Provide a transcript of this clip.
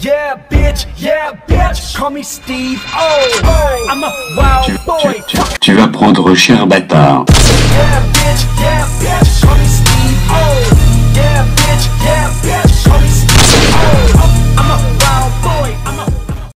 Yeah, bitch, yeah, bitch. Call me Steve. Oh, I'm a wild tu, tu, tu vas prendre cher bâtard.